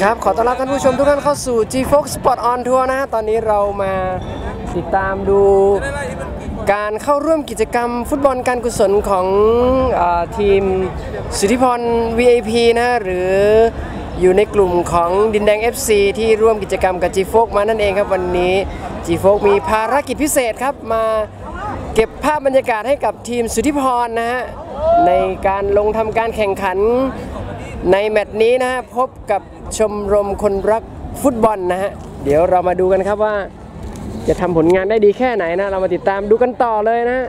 ดีครับ ขอต้อนรับท่านผู้ชมทุกท่านเข้าสู่ G Fox Sport on Tour นะฮะ ตอนนี้เรามาติดตามดูการเข้าร่วมกิจกรรมฟุตบอลการกุศลของอทีมสุธิพร VIP นะฮะหรืออยู่ในกลุ่มของดินแดง FC ที่ร่วมกิจกรรมกับ G Fox มานั่นเองครับวันนี้ G Fox มีภารกิจพิเศษครับมาเก็บภาพบรรยากาศให้กับทีมสุธิพรนะฮะในการลงทำการแข่งขัน ในแมตช์นี้นะฮะพบกับชมรมคนรักฟุตบอลนะฮะเดี๋ยวเรามาดูกันครับว่า จะทำผลงานได้ดีแค่ไหนนะ เรามาติดตามดูกันต่อเลยนะฮะ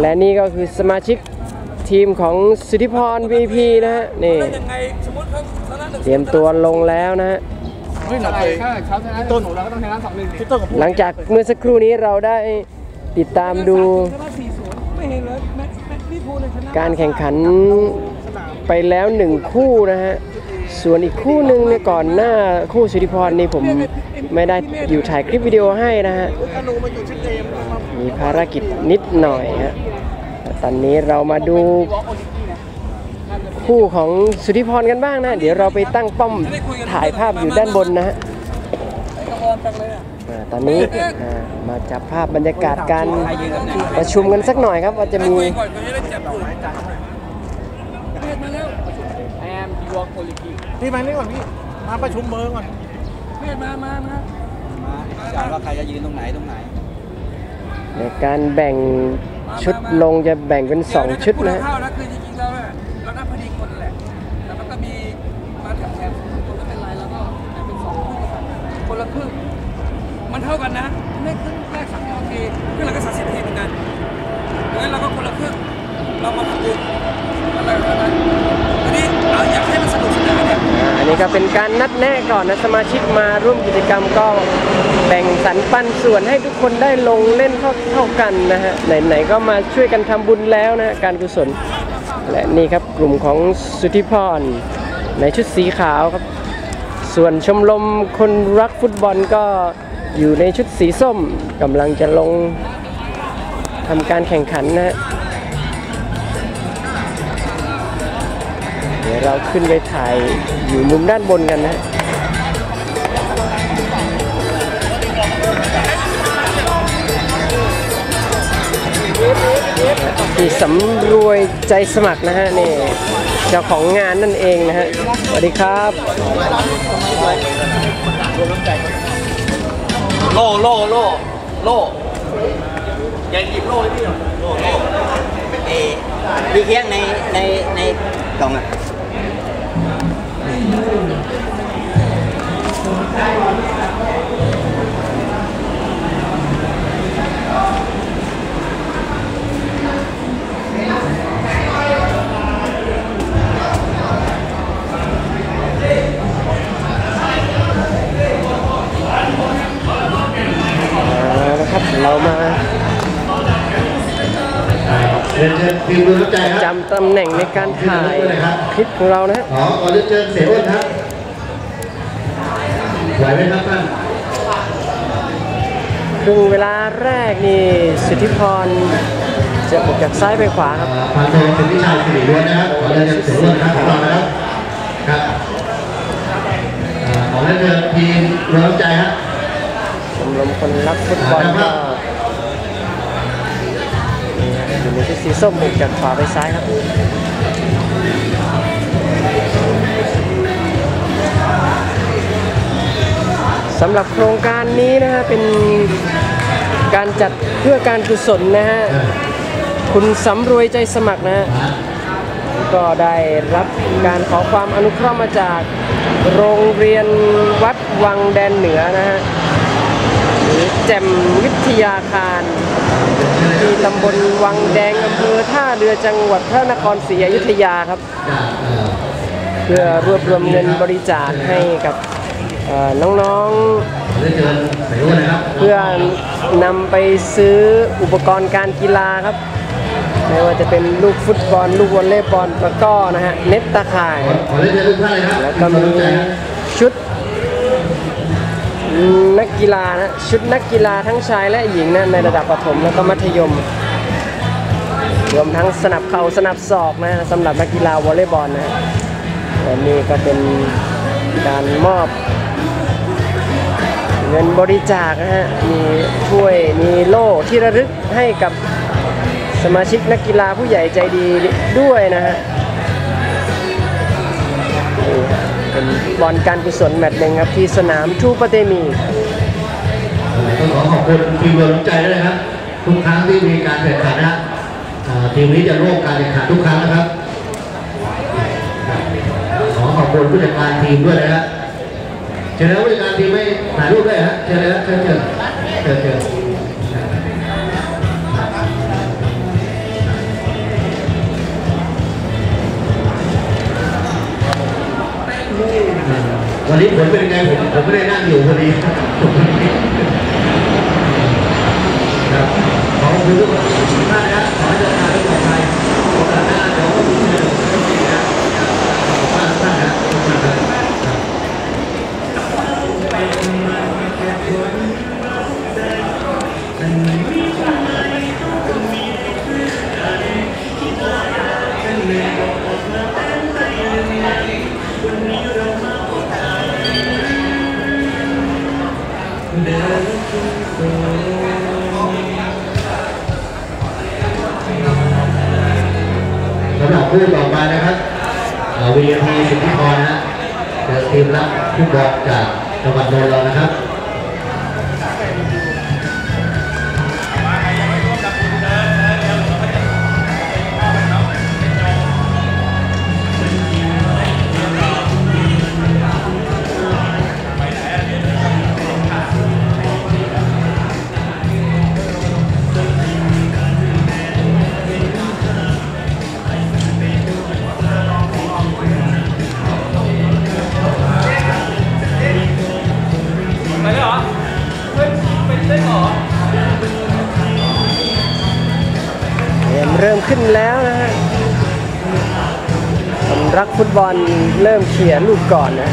และนี่ก็คือสมาชิกทีมของสุทธิพร VP นะฮะนี่ยังไงสมมติเขาชนะหนึ่งเตรียมตัวลงแล้วนะฮะอะไรถ้าเขาชนะต้นเราก็ต้องชนะสองหนึ่งพี่ต้นกับหลังจากเมื่อสักครู่นี้เราได้ติดตามดูชนะสี่ศูนย์ไม่เห็นเลย การแข่งขันไปแล้วหนึ่งคู่นะฮะส่วนอีกคู่หนึ่งเนี่ยก่อนหน้าคู่สุธิพรนี่ผมไม่ได้อยู่ถ่ายคลิปวิดีโอให้นะฮะมีภารกิจนิดหน่อยฮะแต่ตอนนี้เรามาดูคู่ของสุธิพรกันบ้างนะ เดี๋ยวเราไปตั้งป้อมถ่ายภาพอยู่ด้านบนนะฮะตอนนี้มาจับภาพบรรยากาศการประชุมกันสักหน่อยครับว่าจะมี คุยก่อนก็จะได้จับมือเรียกมาแล้ว แอมยู วอร์โคลิกีพี่มานี่ก่อนพี่ มาประชุมเบอร์ก่อนเรียกมามามาจัดว่าใครจะยืนตรงไหนตรงไหนในการแบ่งชุดลงจะแบ่งเป็น2ชุดนะฮะเข้านะคือจริงๆแล้วเนี่ยเรานับพอดีคนแหละแต่มันก็มีมาแถบแถบคนก็เป็นไรแล้วก็แบ่งเป็นสองครึ่งกันคนละครึ่งมันเท่ากันนะไม่ครึ่งแรกสามสิบนาทีครึ่งหลังก็สามสิบนาทีเหมือนกันดังนั้นเราก็คนละครึ่ง เรามาทำบุญอะไรแบบนั้นอันนี้เราอยากให้มันสนุกสนานเนี่ยอ่าอันนี้ก็เป็นการนัดแนะก่อนนะสมาชิกมาร่วมกิจกรรมก็แบ่งสรรปันส่วนให้ทุกคนได้ลงเล่นเท่าเท่ากันนะฮะไหนๆก็มาช่วยกันทำบุญแล้วนะฮะการกุศล และนี่ครับกลุ่มของสุทธิพรในชุดสีขาวครับ ส่วนชมรมคนรักฟุตบอลก็อยู่ในชุดสีส้มกำลังจะลงทำการแข่งขันนะฮะ ดี๋ยวเราขึ้นไปถ่ายอยู่มุมด้านบนกันนะพี่สำรวยใจสมัครนะฮะนี่เจ้าของงานนั่นเองนะฮะสวัสดีครับโล่โล่โล่โล่ย่าหยิบโล่ให้พี่หน่อยโล่โล่เอมีเคียงในในในกล่องอะ Thank you. จครับจำตำแหน่งในการถ่ายคลิปของเรานะฮะขอขอเรียนเชิญเสียอ้วนครับไหวไหมครับท่านครึ่งเวลาแรกนี่สุทธิพรจะบุกจากซ้ายไปขวาครับอ่าพันโทสิทธิชัยสิริล้วนนะครับขอเรียนเชิญเสียอ้วนครับของเรานะครับครับอ่าขอเรียนเชิญทีมดูน้ำใจครับชมรมคนรักฟุตบอลก็ สีส้มบุกจากขวาไปซ้ายครับสำหรับโครงการนี้นะฮะเป็นการจัดเพื่อการกุศลนะฮะคุณสำรวยใจสมัครนะฮะก็ได้รับการขอความอนุเคราะห์มาจากโรงเรียนวัดวังแดนเหนือนะฮะ แจ่มวิทยาคารที่ตำบลวังแดงอำเภอท่าเรือจังหวัดพระนครศรีอยุธยาครับ เพื่อรวบรวมเงินบริจาคให้กับน้องๆ เพื่อนำไปซื้ออุปกรณ์การกีฬาครับไม่ว่าจะเป็นลูกฟุตบอล ลูกวอลเลย์บอลแล้วก็นะฮะเน็ตตาข่ายขอเรียนเชิญทุกท่านเลยครับแล้วก็มีดูน้ำใจชุด นักกีฬานะชุดนักกีฬาทั้งชายและหญิงนะในระดับประถมแล้วก็มัธยม รวมทั้งสนับเข่าสนับศอกนะสำหรับนักกีฬาวอลเลย์บอลนะและนี่ก็เป็นการมอบ เงินบริจาคนะฮะมีถ้วยมีโล่ที่ระลึกให้กับสมาชิกนักกีฬาผู้ใหญ่ใจดีด้วยนะฮะ บอลการกุศลแมตช์หนึ่งครับที่สนามทูปเตมีต้องขอขอบคุณทีมเรือน้ำใจด้วยนะครับทุกครั้งที่มีการแข่งขันนะทีมนี้จะร่วมการแข่งขันทุกครั้งนะครับขอขอบคุณผู้จัดการทีมด้วยนะครับเชิญแล้วผู้จัดการทีมไม่ถ่ายรูปด้วยฮะเชิญเลยครับเชิญเชิญเชิญเชิญ วันนี้ผมเป็นไงผมผมไม่ได้นั่งอยู่พอดีครับขอบคุณทุกท่าน ผู้บอลจากจังหวัดนนท์เรานะครับ ขึ้นแล้วนะฮะคนรักฟุตบอลเริ่มเขียนลูกก่อนนะ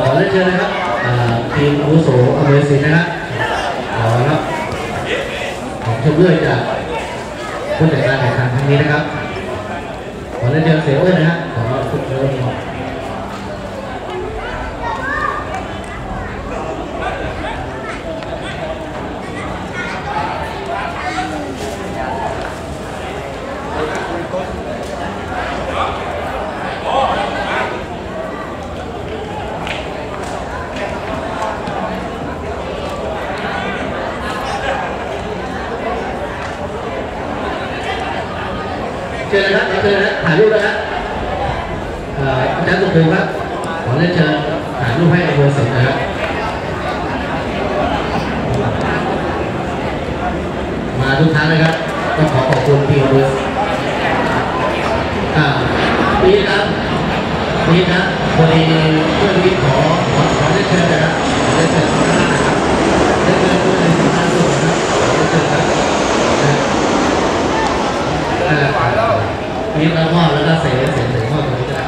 ขอเชิญนะครับทีมอาวุโสอเมริสินนะครับขอรับของชมด้วยจากผู้จัดการแข่งขันครั้งนี้นะครับขอเรียนเชิญเสียอ้วนนะครับขอรับคุณเชิญ เชิญนะครับเชิญนะครับถ่ายรูปนะครับอาจารย์สุภูมิครับขอเรียนเชิญถ่ายรูปให้อโมสินนะครับมาทุกครั้งนะครับต้องขอขอบคุณทีมบริษัทอ่าปีครับปีครับพอดีเพื่อนวิทย์ขอขอขอเรียนเชิญนะครับขอเรียนเชิญทุกท่านนะครับเรียนเชิญผู้ในสำนักส่วนนะครับขอเรียนเชิญครับนะ นี่แล้วมอบแล้วก็เสียเสียถึงมอบตรงนี้ก็ได้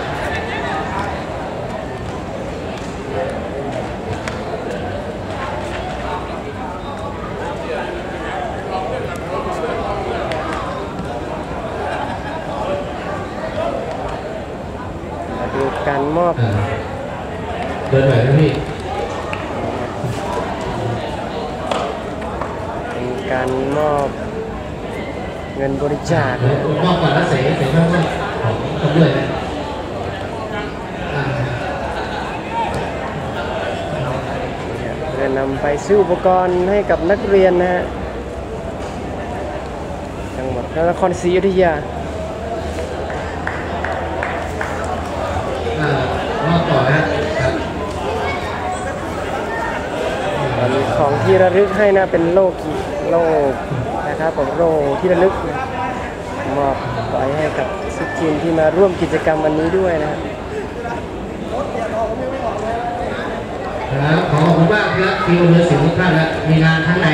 มาดูการมอบอ่าเดินไหวไหมพี่เป็นการมอบ เงินบริจาคคุณมอบก่อนแล้วเสียเสียมอบของคนด้วยนะเพื่อนำไปซื้ออุปกรณ์ให้กับนักเรียนนะฮะจังหวัดพระนครศรีอยุธยา อ่ามอบต่อนะครับ มีของ ที่ระลึกให้นะเป็นโลกีโล่นะครับผมโล่ที่ระลึกมอบไว้ให้กับทุกทีมที่มาร่วมกิจกรรมวันนี้ด้วยนะครับขอขอบคุณมากครับทีมเรือสิงห์ทุกท่านนะมีงานข้างใน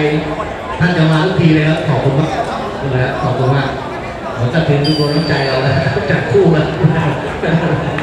ท่านจะมาทุกทีเลยครับขอบคุณมากนะครับขอบคุณมากผมจะเป็นทุกคนน้ำใจเราแล้วจัดคู่แล้วอ่า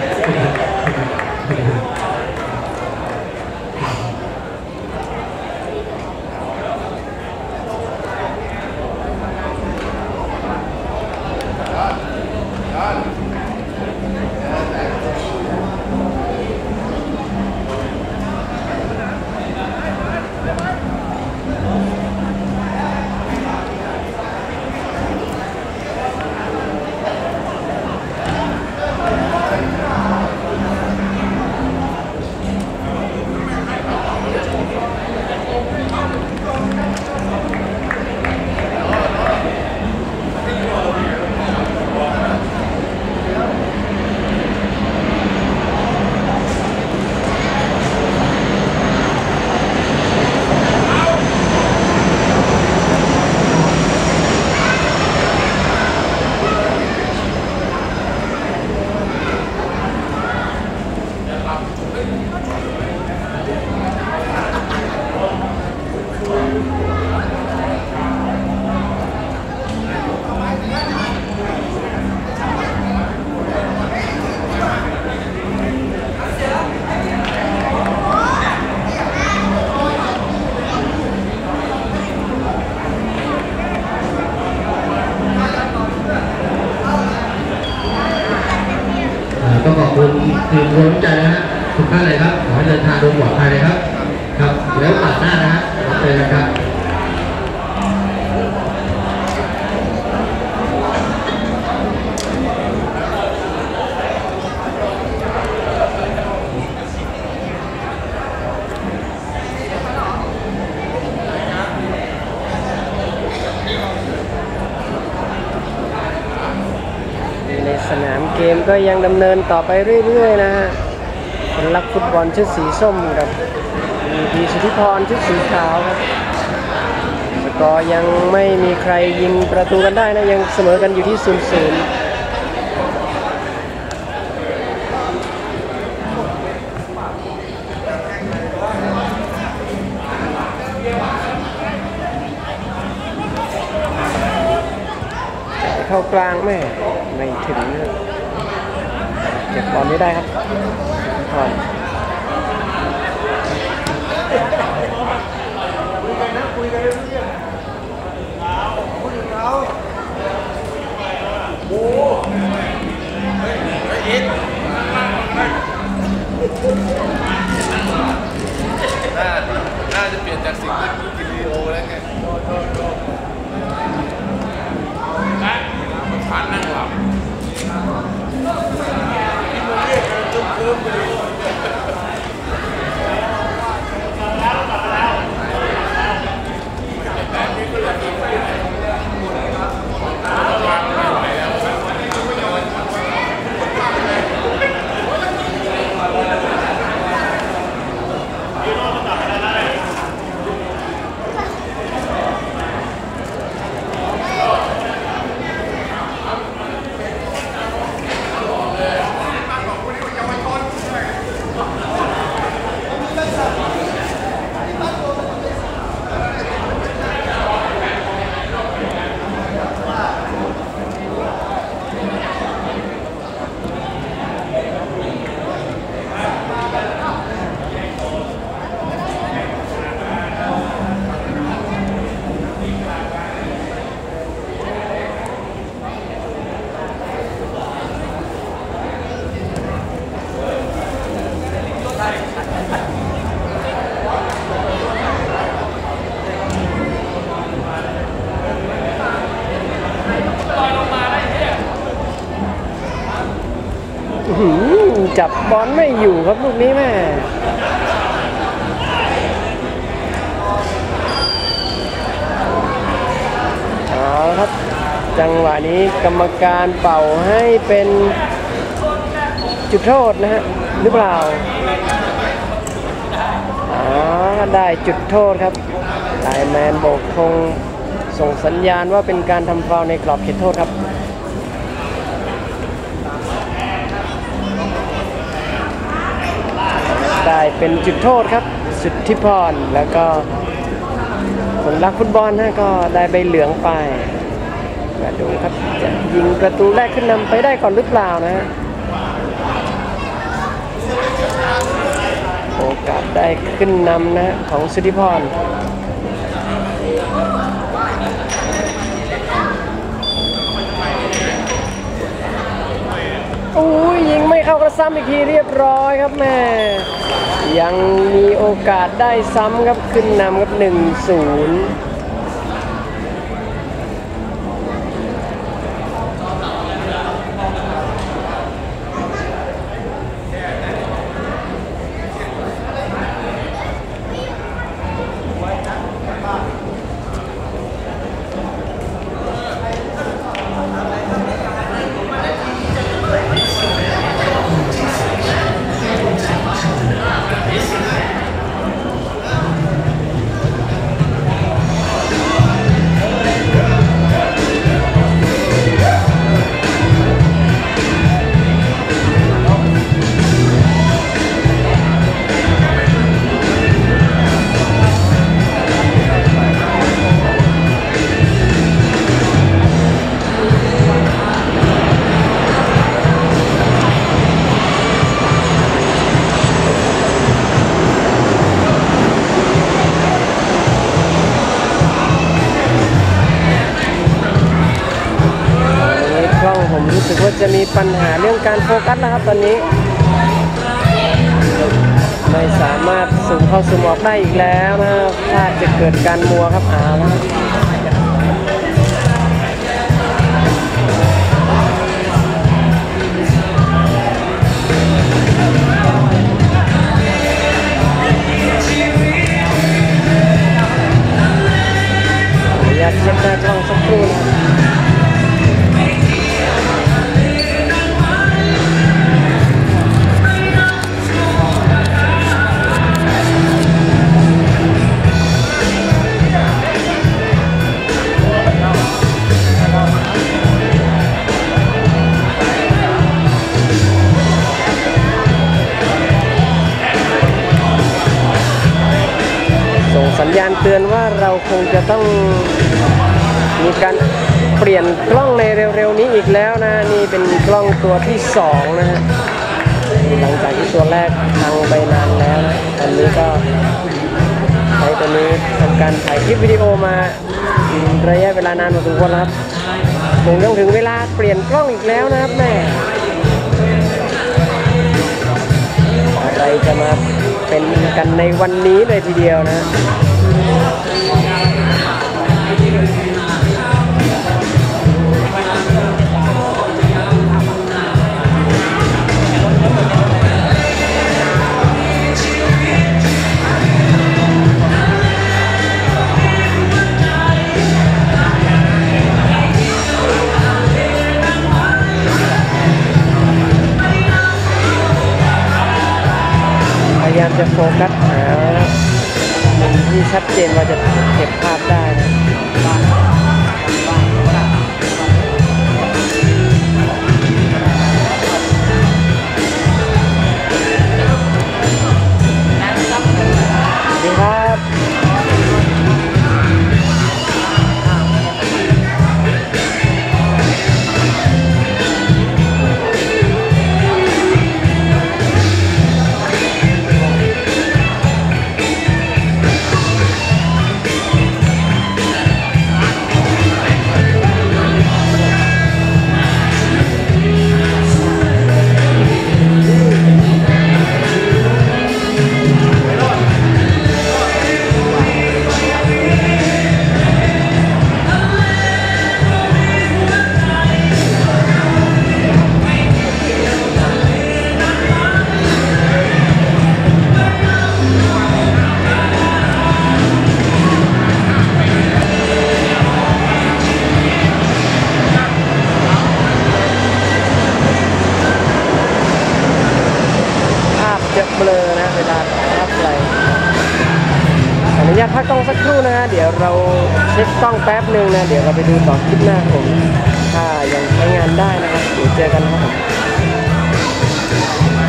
ก็ยังดำเนินต่อไปเรื่อยๆนะฮะคนรักฟุตบอลชุดสีส้มกับมีพีสุธิพรชุดสีขาวครับสกอร์ยังไม่มีใครยิงประตูกันได้นะ ยังเสมอกันอยู่ที่0ูนย์ศูนย์เข้ากลางแม่ไม่ถึงนะครับเก็บบ อนไม่ได้ครับถอน น่าน่าจะเปลี่ยนจากสิ่งที่กินวิดีโอแล้วไงผ่านนั่งหลับ อื้อหือจั บอลไม่อยู่ครับลูกนี้แม่เอาครับ จังหวะนี้กรรมการเป่าให้เป็นจุดโทษนะฮะหรือเปล่าอ๋อได้จุดโทษครับไลแมนโบกคงส่งสัญญาณว่าเป็นการทำฟาวในกรอบเขตโทษครับ ได้ เป็นจุดโทษครับ สุดที่พรแล้วก็คนรักฟุตบอลนะก็ได้ใบเหลืองไปมาดูครับจะยิงประตูแรกขึ้นนำไปได้ก่อนหรือเปล่านะโอกาสได้ขึ้นนำนะของสุทธิพรอุ้ยยิงไม่เข้ากระซ้ำอีกทีเรียบร้อยครับแม่ ยังมีโอกาสได้ซ้ำครับขึ้นนำครับ1 จะมีปัญหาเรื่องการโฟกัสนะครับตอนนี้ ไม่สามารถซูมเข้าซูมออกได้อีกแล้วนะครับถ้าจะเกิดการมัวครับเอาแล้วออนุญาตเช็คหน้าจอสัก ต้องมีการเปลี่ยนกล้องในเร็วๆนี้อีกแล้วนะนี่เป็นกล้องตัวที่สองนะฮะหลังจากที่ตัวแรกพังไปนานแล้วนะตอนนี้ก็ใช้ตัวนี้ทำการถ่ายคลิปวิดีโอมาระยะเวลานานพอสมควรครับคงต้องถึงเวลาเปลี่ยนกล้องอีกแล้วนะครับแม่อะไรจะมาเป็นกันในวันนี้เลยทีเดียวนะ ยายามจะโฟกัสหามุมที่ชัดเจนว่าจะเก็บภาพ